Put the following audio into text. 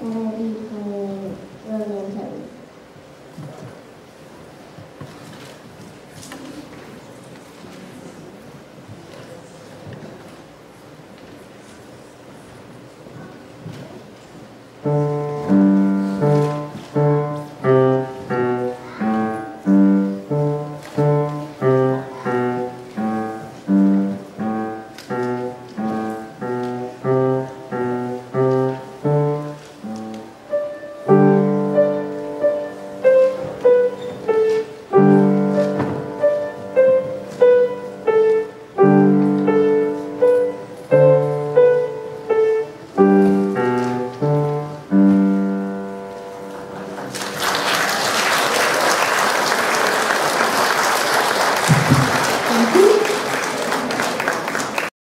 and